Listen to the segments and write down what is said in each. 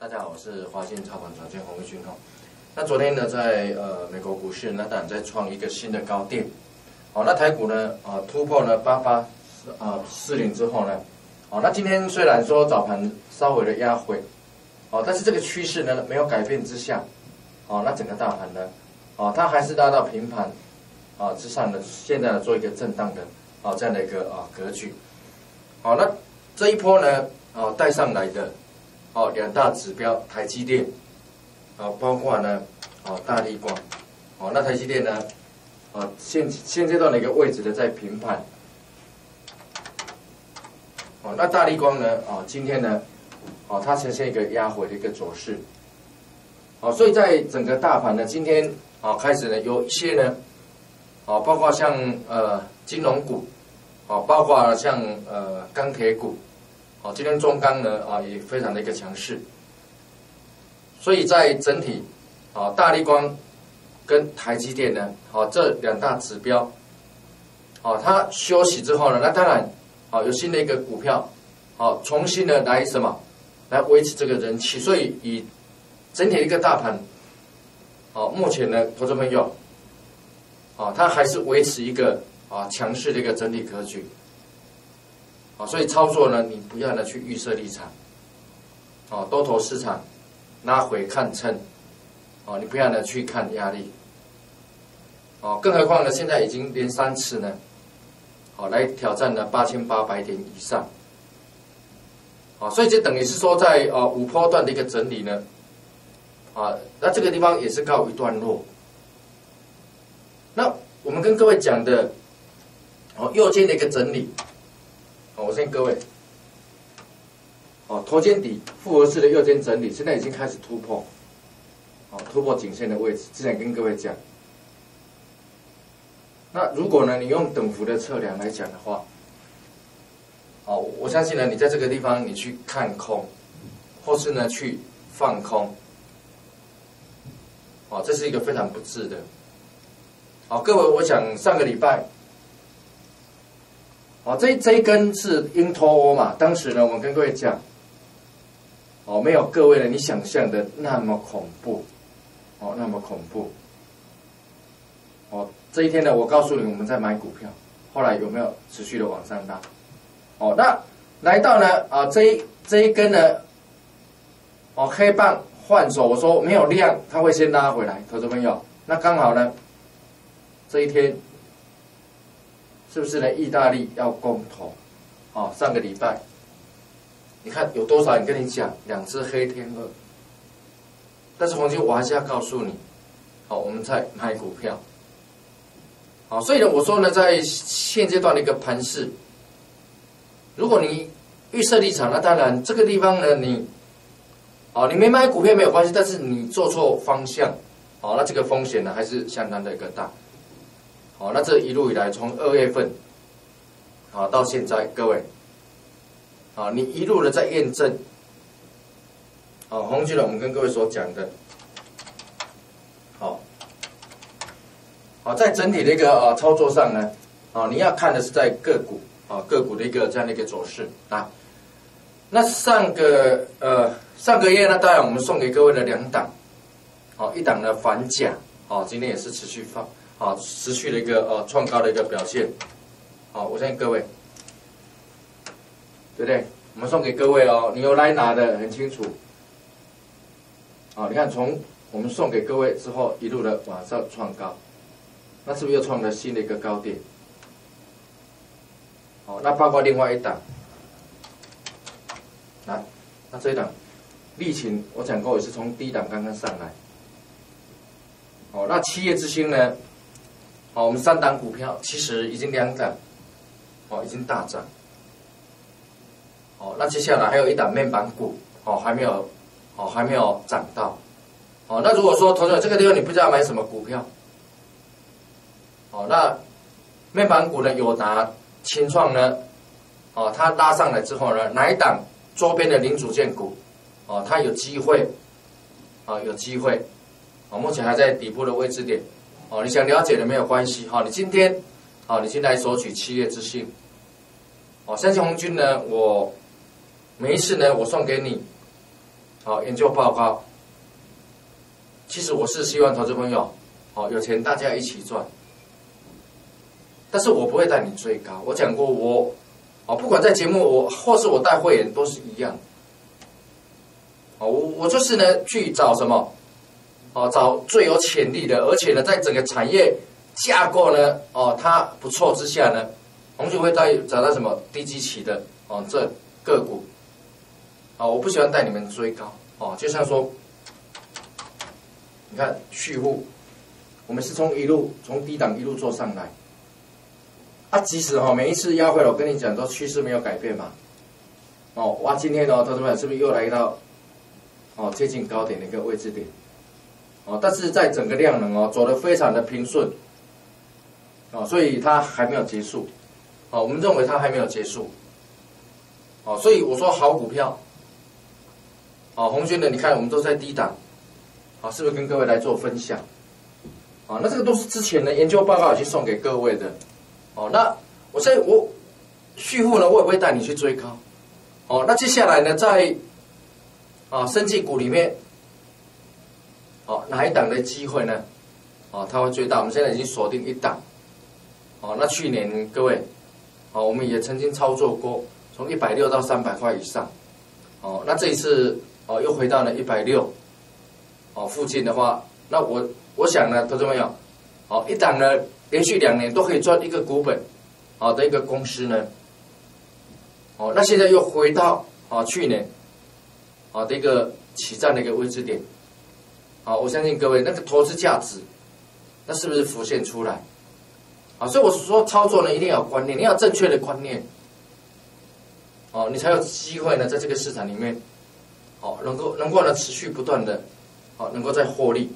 大家好，我是华信操盘软件洪卫军哈。那昨天呢，在呃美国股市，那当然在创一个新的高点。好，那台股呢啊突破了八八啊四零之后呢，好，那今天虽然说早盘稍微的压回，哦，但是这个趋势呢没有改变之下，哦，那整个大盘呢，哦，它还是拉到平盘啊之上的，现在呢做一个震荡的啊这样的一个啊格局。好，那这一波呢啊带上来的。哦，两大指标，台积电，啊，包括呢，哦，大力光，哦，那台积电呢，啊，现现阶段的一个位置呢在平盘，哦，那大力光呢，啊，今天呢，哦，它呈现一个压回的一个走势，哦，所以在整个大盘呢，今天啊开始呢，有一些呢，哦，包括像呃金融股，哦，包括像呃钢铁股。哦，今天中钢呢啊也非常的一个强势，所以在整体啊大力光跟台积电呢，好这两大指标，哦它休息之后呢，那当然啊有新的一个股票，好重新的来什么来维持这个人气，所以以整体一个大盘，哦目前呢投资朋友，啊它还是维持一个啊强势的一个整体格局。啊，所以操作呢，你不要呢去预设立场，哦，多头市场拉回看撑，哦，你不要呢去看压力，哦，更何况呢，现在已经连三次呢，好来挑战了八千八百点以上，啊，所以就等于是说在呃五波段的一个整理呢，啊，那这个地方也是告一段落，那我们跟各位讲的，哦，右肩的一个整理。我先各位，哦，头肩底复合式的右肩整理，现在已经开始突破，哦，突破颈线的位置。之前跟各位讲，那如果呢，你用等幅的测量来讲的话，哦，我相信呢，你在这个地方你去看空，或是呢去放空，哦，这是一个非常不智的。好，各位，我想上个礼拜。哦，这这一根是鹰头窝嘛？当时呢，我跟各位讲，哦，没有各位呢你想象的那么恐怖，哦，那么恐怖。哦，这一天呢，我告诉你，我们在买股票，后来有没有持续的往上拉？哦，那来到呢，啊，这一这一根呢，哦，黑棒换手，我说没有量，它会先拉回来，投资朋友，那刚好呢，这一天。是不是呢？意大利要共同，哦，上个礼拜，你看有多少人跟你讲两只黑天鹅？但是黄金，我还是要告诉你，好，我们在买股票，好，所以呢，我说呢，在现阶段的一个盘势，如果你预设立场，那当然这个地方呢，你，哦，你没买股票没有关系，但是你做错方向，哦，那这个风险呢，还是相当的一个大。好，那这一路以来，从二月份，好到现在，各位，啊，你一路的在验证，好，红军呢，我们跟各位所讲的，好，好，在整体的一个啊操作上呢，啊，你要看的是在个股啊个股的一个这样的一个走势啊。那上个呃上个月呢，当然我们送给各位的两档，好，一档呢反甲，好，今天也是持续放。好，持续的一个呃创高的一个表现，好，我相信各位，对不对？我们送给各位哦，你有来拿的很清楚，好，你看从我们送给各位之后，一路的往上创高，那是不是又创了新的一个高点？好，那包括另外一档，来，那这一档，沥青，我讲过也是从低档刚刚上来，哦，那七叶之星呢？好，我们三档股票其实已经两档，哦，已经大涨。哦，那接下来还有一档面板股，哦，还没有，哦，还没有涨到。哦，那如果说投资者这个地方你不知道买什么股票，哦，那面板股呢，有拿清创呢，哦，它拉上来之后呢，哪一档周边的零组件股，哦，它有机会，啊，有机会，哦，目前还在底部的位置点。哦，你想了解的没有关系哈，你今天，好，你先来索取七月之信，哦，三星红军呢，我每一次呢，我送给你，好研究报告。其实我是希望投资朋友，好有钱大家一起赚。但是我不会带你追高。我讲过，我哦，不管在节目我或是我带会员都是一样。哦，我我就是呢去找什么？哦，找最有潜力的，而且呢，在整个产业架构呢，哦，它不错之下呢，我们就会带找到什么低基期的哦，这个股。啊，我不喜欢带你们追高。哦，就像说，你看旭户，我们是从一路从低档一路做上来。啊，即使哈每一次压回来，我跟你讲，都趋势没有改变嘛。哦，哇，今天哦，同志们是不是又来到哦接近高点的一个位置点？哦，但是在整个量能哦走的非常的平顺，哦，所以它还没有结束。哦，我们认为它还没有结束。哦，所以我说好股票。哦，红军的，你看我们都在低档，啊，是不是跟各位来做分享？啊，那这个都是之前的研究报告已经送给各位的。哦，那我现在我续户呢，我也会带你去追高。哦，那接下来呢，在啊，生技股里面，哦，哪一档的机会呢？哦，它会最大。我们现在已经锁定一档。哦，那去年各位，哦，我们也曾经操作过，从一百六到三百块以上。哦，那这一次哦，又回到了一百六，哦，附近的话，那我我想呢，投资朋友，哦，一档呢。连续两年都可以赚一个股本，好的一个公司呢，哦，那现在又回到啊去年，啊的一个起站的一个位置点，好，我相信各位那个投资价值，那是不是浮现出来？啊，所以我说操作呢一定要有观念，你要正确的观念，哦，你才有机会呢在这个市场里面，哦，能够能够呢持续不断的，哦，能够再获利，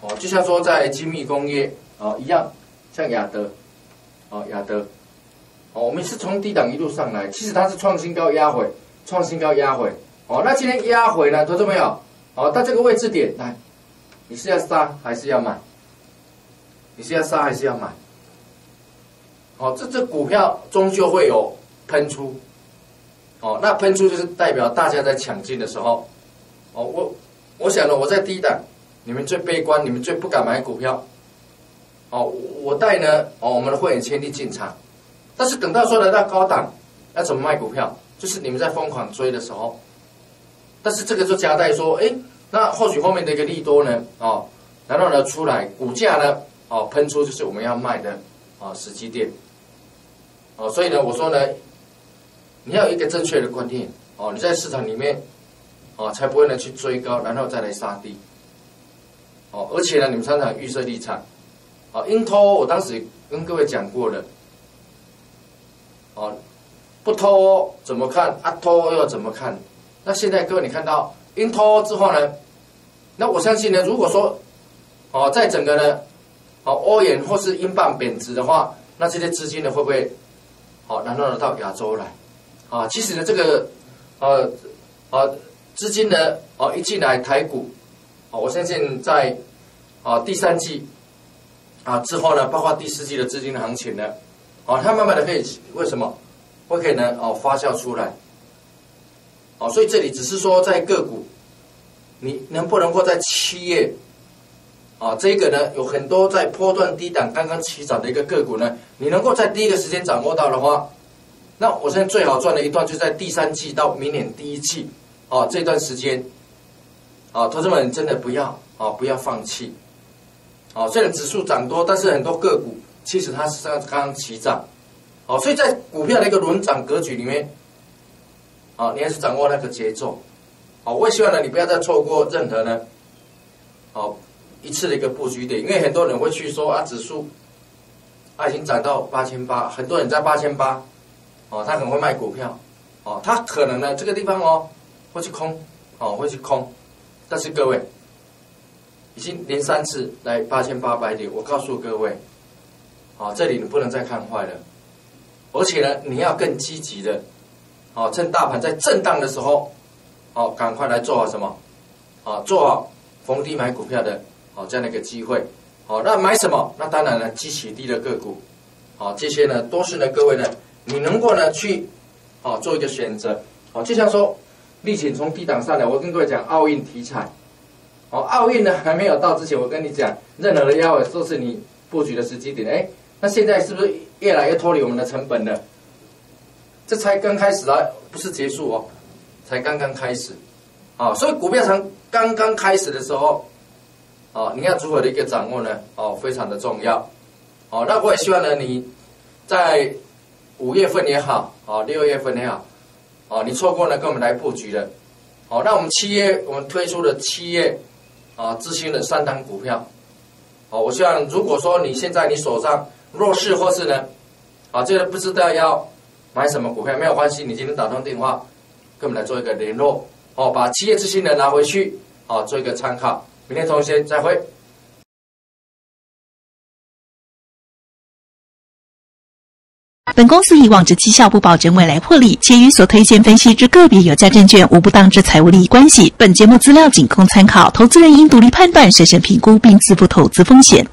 哦，就像说在精密工业。哦，一样，像亚德，哦，亚德，哦，我们是从低档一路上来，其实它是创新高压回，创新高压回，哦，那今天压回呢，投资没有？哦，到这个位置点来，你是要杀还是要买？你是要杀还是要买？哦，这这股票终究会有喷出，哦，那喷出就是代表大家在抢进的时候，哦，我我想呢，我在低档，你们最悲观，你们最不敢买股票。哦，我带呢，哦，我们的会员千力进场，但是等到说来到高档，要怎么卖股票？就是你们在疯狂追的时候，但是这个就夹带说，哎，那或许后面的一个利多呢，哦，然后呢出来，股价呢，哦，喷出就是我们要卖的，啊，时机点，哦，所以呢，我说呢，你要有一个正确的观念，哦，你在市场里面，哦，才不会呢去追高，然后再来杀低，哦，而且呢，你们常常预设立场。啊，阴托我当时跟各位讲过了，哦，不托怎么看？啊托又怎么看？那现在各位你看到阴托之后呢？那我相信呢，如果说哦，在整个呢，哦欧元或是英镑贬值的话，那这些资金呢会不会好难道到亚洲来？啊，其实呢这个呃呃资金呢哦一进来台股，哦我相信在啊第三季。啊，之后呢，包括第四季的资金的行情呢，啊，它慢慢的可以为什么会可以呢？哦，发酵出来，哦，所以这里只是说在个股，你能不能够在七月，啊，这个呢有很多在波段低档刚刚起涨的一个个股呢，你能够在第一个时间掌握到的话，那我现在最好赚的一段就在第三季到明年第一季，啊，这段时间，啊，同志们真的不要啊，不要放弃。哦，虽然指数涨多，但是很多个股其实它是刚刚起涨，哦，所以在股票的一个轮涨格局里面，哦，你还是掌握那个节奏，哦，我也希望呢，你不要再错过任何呢，哦，一次的一个布局点，因为很多人会去说啊，指数啊已经涨到八千八，很多人在八千八，哦，他可能会卖股票，哦，他可能呢这个地方哦会去空，哦会去空，但是各位。已经连三次来八千八百点，我告诉各位，啊，这里你不能再看坏了，而且呢，你要更积极的，哦，趁大盘在震荡的时候，好，赶快来做好什么，啊，做好逢低买股票的，好这样的一个机会，好，那买什么？那当然了，基期低的个股，好，这些呢都是呢，各位呢，你能够呢去，哦，做一个选择，好，就像说，力请从低档上来。我跟各位讲奥运题材，哦，奥运呢还没有到之前，我跟你讲，任何的压尾都是你布局的时机点。哎，那现在是不是越来越脱离我们的成本了？这才刚开始啊，不是结束哦，才刚刚开始。啊，所以股票从刚刚开始的时候，啊，你要如何的一个掌握呢？哦，非常的重要。哦，那我也希望呢，你在五月份也好，啊，六月份也好，啊，你错过了跟我们来布局的，好，那我们七月我们推出的七月啊，资新的三档股票，好，我希望如果说你现在你手上弱势或是呢，啊，这个不知道要买什么股票，没有关系，你今天打通电话跟我们来做一个联络。哦，把七叶之星的拿回去，哦，做一个参考。明天同学再会。本公司以往之绩效不保证未来获利，且与所推荐分析之个别有价证券无不当之财务利益关系。本节目资料仅供参考，投资人应独立判断、审慎评估并自负投资风险。